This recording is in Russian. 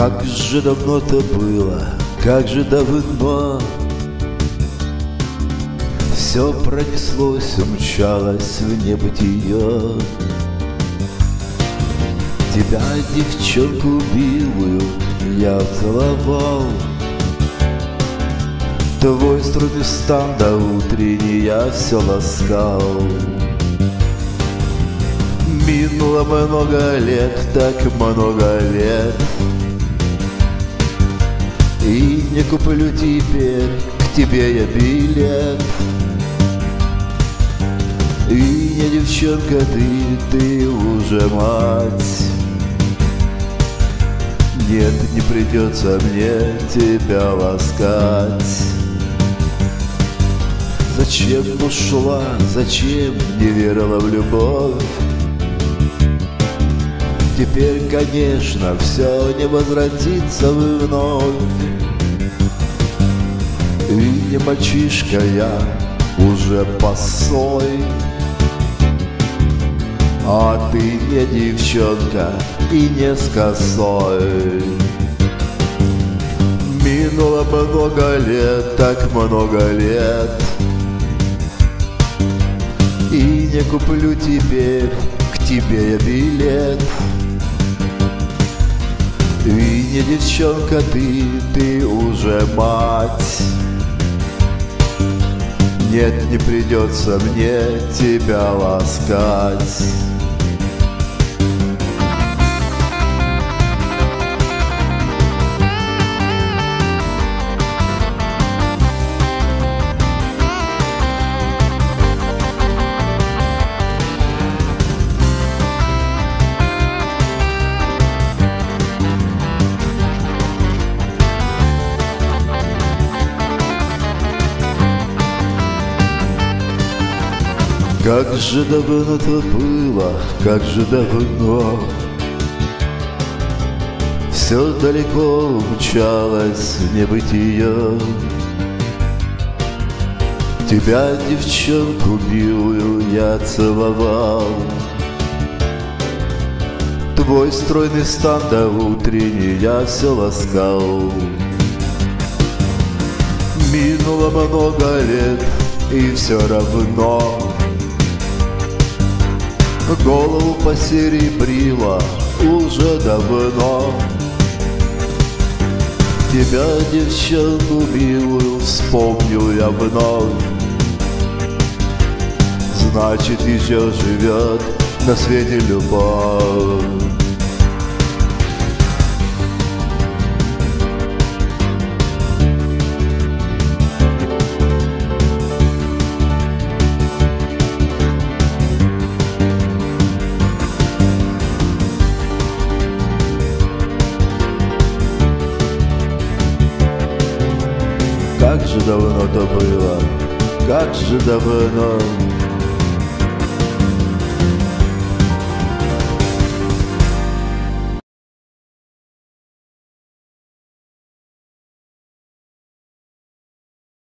Как же давно-то было, как же давно. Все пронеслось, умчалось в небытие. Тебя, девчонку милую, я целовал. Твой струнный стан до утренней я все ласкал. Минуло много лет, так много лет И не куплю теперь к тебе я билет. И не девчонка ты, ты уже мать. Нет, не придется мне тебя ласкать. Зачем ушла, зачем не верила в любовь? Теперь, конечно, все не возвратится вновь. И не мальчишка я, уже босой А ты не девчонка и не с косой Минуло много лет, так много лет. И не куплю теперь к тебе я билет ты не девчонка, ты, ты уже мать. Нет, не придется мне тебя ласкать Как же давно-то было, как же давно. Все далеко умчалось в небытие. Тебя, девчонку милую, я целовал. Твой стройный стан до утренней я все ласкал. Минуло много лет, и все равно Голову посеребрила уже давно. Тебя, девчонку милую, вспомнил я вновь. Значит, еще живет на свете любовь Как же давно то было, как же давно